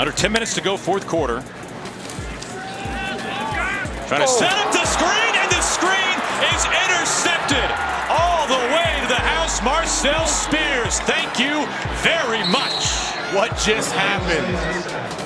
Under 10 minutes to go, fourth quarter. Trying to oh. set up the screen, and the screen is intercepted all the way to the house. Marcel Spears, thank you very much. What just happened?